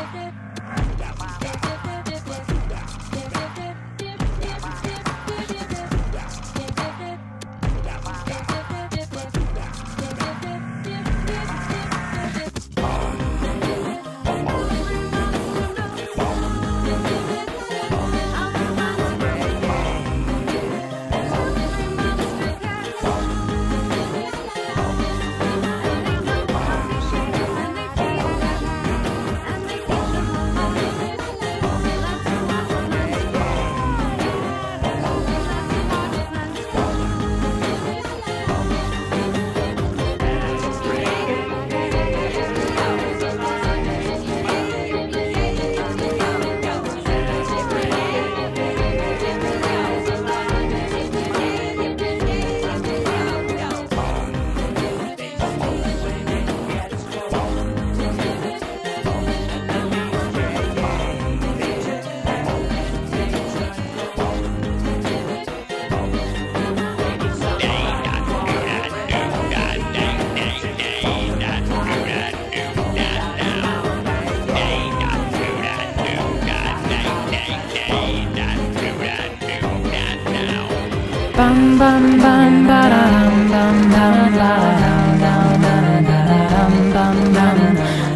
Bye. bum bum bum ba dum bum bum la dum dum dum dum dum.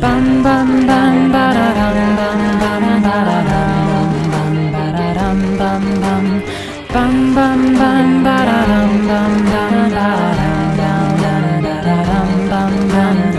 Dum bum bum bum ba dum bum bum ba dum bum ba dum bum bum. Bum bum bum ba dum bum bum la dum dum dum dum dum bum bum